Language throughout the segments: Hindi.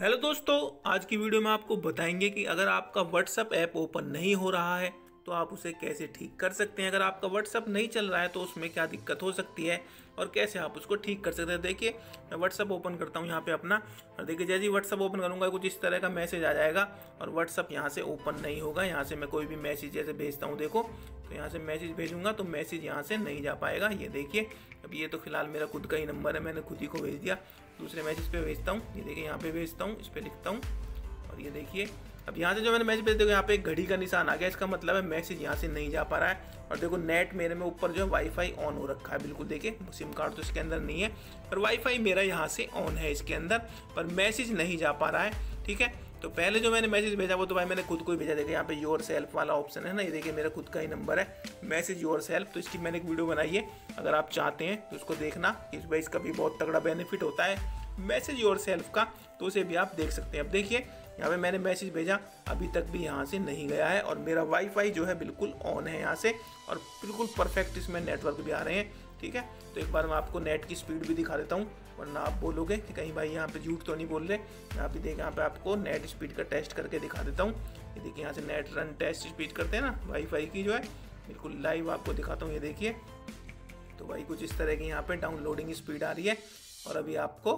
हेलो दोस्तों, आज की वीडियो में आपको बताएँगे कि अगर आपका व्हाट्सअप ऐप ओपन नहीं हो रहा है तो आप उसे कैसे ठीक कर सकते हैं? अगर आपका व्हाट्सअप नहीं चल रहा है तो उसमें क्या दिक्कत हो सकती है? और कैसे आप उसको ठीक कर सकते हैं? देखिए, मैं व्हाट्सअप ओपन करता हूँ यहाँ पे अपना। और देखिए, जैसे ही व्हाट्सअप ओपन करूँगा, कुछ इस तरह का मैसेज आ जाएगा। और व्हाट्सअप यहाँ से ओपन नहीं होगा। यहाँ से मैं कोई भी मैसेज जैसे भेजता हूँ, देखो तो यहाँ से मैसेज भेजूँगा तो मैसेज यहाँ से नहीं जा पाएगा। ये देखिए, अब ये तो फ़िलहाल मेरा खुद का ही नंबर है, मैंने खुद ही को भेज दिया। दूसरे मैसेज पे भेजता हूँ। ये देखिए, यहाँ पे भेजता हूँ, इस पर लिखता हूँ। और ये देखिए अब यहाँ से जो मैंने मैसेज भेज देखो यहाँ पे एक घड़ी का निशान आ गया। इसका मतलब है मैसेज यहाँ से नहीं जा पा रहा है। और देखो नेट मेरे में ऊपर जो है वाईफाई ऑन हो रखा है। बिल्कुल देखिए सिम कार्ड तो इसके अंदर नहीं है, पर वाईफाई मेरा यहाँ से ऑन है इसके अंदर, पर मैसेज नहीं जा पा रहा है, ठीक है? तो पहले जो मैंने मैसेज भेजा, वो तो भाई मैंने खुद को ही भेजा। देखिए, यहाँ पे योर सेल्फ वाला ऑप्शन है ना, ये देखिए, मेरा खुद का ही नंबर है। मैसेज योर सेल्फ तो इसकी मैंने एक वीडियो बनाई है। अगर आप चाहते हैं तो उसको देखना। इस भाई इसका भी बहुत तगड़ा बेनिफिट होता है। मैसेज योर सेल्फ का तो उसे भी आप देख सकते हैं। अब देखिए, यहाँ पे मैंने मैसेज भेजा, अभी तक भी यहाँ से नहीं गया है और मेरा वाईफाई जो है बिल्कुल ऑन है यहाँ से और बिल्कुल परफेक्ट इसमें नेटवर्क भी आ रहे हैं, ठीक है? तो एक बार मैं आपको नेट की स्पीड भी दिखा देता हूँ, वरना आप बोलोगे कि कहीं भाई यहाँ पे झूठ तो नहीं बोल रहे। यहाँ पे देख, यहाँ पे आपको नेट स्पीड का टेस्ट करके दिखा देता हूँ। ये देखिए, यहाँ से नेट रन टेस्ट स्पीड करते हैं ना वाईफाई की जो है, बिल्कुल लाइव आपको दिखाता हूँ, ये देखिए। तो भाई कुछ इस तरह की यहाँ पे डाउनलोडिंग स्पीड आ रही है और अभी आपको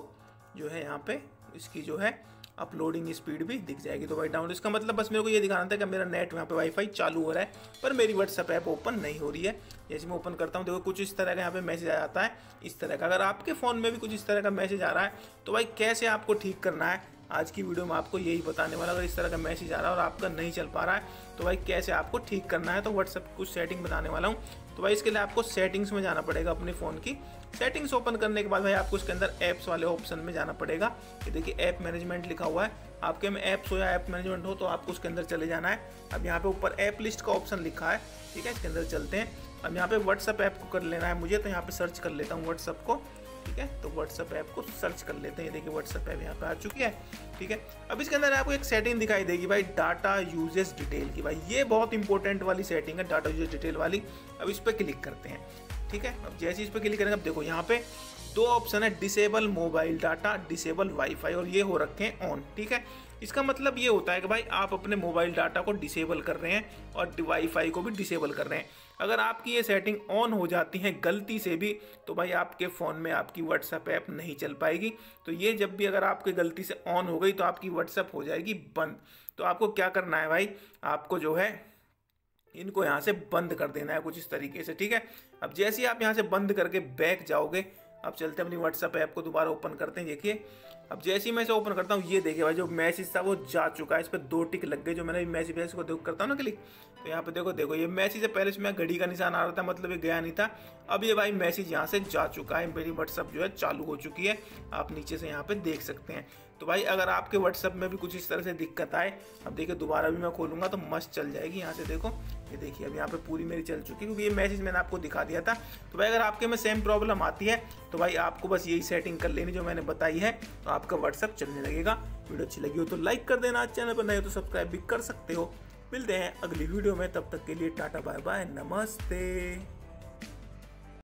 जो है यहाँ पे, इसकी जो है अपलोडिंग स्पीड भी दिख जाएगी। तो भाई डाउनलोड इसका मतलब बस मेरे को ये दिखाना था कि मेरा नेट यहाँ पे वाईफाई चालू हो रहा है, पर मेरी व्हाट्सअप ऐप ओपन नहीं हो रही है। जैसे मैं ओपन करता हूँ, देखो कुछ इस तरह का यहाँ पे मैसेज आ जाता है, इस तरह का। अगर आपके फ़ोन में भी कुछ इस तरह का मैसेज आ रहा है तो भाई कैसे आपको ठीक करना है? आज की वीडियो में आपको यही बताने वाला अगर इस तरह का मैसेज आ रहा है और आपका नहीं चल पा रहा है तो भाई कैसे आपको ठीक करना है? तो व्हाट्सएप कुछ सेटिंग बताने वाला हूँ। तो भाई इसके लिए आपको सेटिंग्स में जाना पड़ेगा अपने फ़ोन की। सेटिंग्स ओपन करने के बाद भाई आपको इसके अंदर ऐप्स वाले ऑप्शन में जाना पड़ेगा। ये देखिए ऐप मैनेजमेंट लिखा हुआ है। आपके में ऐप्स हो या ऐप मैनेजमेंट हो तो आपको उसके अंदर चले जाना है। अब यहाँ पे ऊपर ऐप लिस्ट का ऑप्शन लिखा है। ठीक है, इसके अंदर चलते हैं। अब यहाँ पे व्हाट्सअप ऐप को कर लेना है मुझे तो यहाँ पे सर्च कर लेता हूँ व्हाट्सअप को। ठीक है? तो व्हाट्सअप ऐप को सर्च कर लेते हैं। देखिए व्हाट्सअप ऐप यहाँ पे आ चुकी है, ठीक है? अब इसके अंदर आपको एक सेटिंग दिखाई देगी भाई डाटा यूजेस डिटेल की। भाई, ये बहुत इंपॉर्टेंट वाली सेटिंग है डाटा यूजेस डिटेल वाली। अब इस पर क्लिक करते हैं, ठीक है? अब जैसे इस पर क्लिक करेंगे, अब देखो यहाँ पे दो ऑप्शन है disable mobile data disable wifi और ये हो रखे हैं ऑन ठीक है? इसका मतलब ये होता है कि भाई आप अपने मोबाइल डाटा को डिसेबल कर रहे हैं और वाईफाई को भी डिसेबल कर रहे हैं। अगर आपकी ये सेटिंग ऑन हो जाती है गलती से भी तो भाई आपके फ़ोन में आपकी व्हाट्सअप ऐप नहीं चल पाएगी। तो ये जब भी अगर आपकी गलती से ऑन हो गई तो आपकी व्हाट्सअप हो जाएगी बंद। तो आपको क्या करना है भाई? आपको जो है, इनको यहाँ से बंद कर देना है कुछ इस तरीके से, ठीक है? अब जैसे ही आप यहाँ से बंद करके बैक जाओगे अब चलते हैं अपनी व्हाट्सअप ऐप को दोबारा ओपन करते हैं, देखिए। अब जैसे ही मैं इसे ओपन करता हूँ, ये देखिए भाई, जो मैसेज था वो जा चुका है। इस पर दो टिक लग गए, जो मैंने मैसेज को देख, करता हूँ ना क्लिक तो यहाँ पे देखो देखो, ये मैसेज है पहले इसमें घड़ी का निशान आ रहा था मतलब ये गया नहीं था। अब ये भाई मैसेज यहाँ से जा चुका है, मेरी व्हाट्सअप जो है चालू हो चुकी है, आप नीचे से यहाँ पे देख सकते हैं। तो भाई अगर आपके व्हाट्सअप में भी कुछ इस तरह से दिक्कत आए, अब देखिए दोबारा भी मैं खोलूँगा तो मस्त चल जाएगी यहाँ से देखो। ये देखिए, अब यहाँ पे पूरी मेरी चल चुकी है, क्योंकि ये मैसेज मैंने आपको दिखा दिया था। तो भाई अगर आपके में सेम प्रॉब्लम आती है तो भाई आपको बस यही सेटिंग कर लेनी जो मैंने बताई है तो आपका व्हाट्सअप चलने लगेगा। वीडियो अच्छी लगी हो तो लाइक कर देना, चैनल पर नए हो तो सब्सक्राइब भी कर सकते हो। मिलते हैं अगली वीडियो में तब तक के लिए टाटा बाय बाय नमस्ते।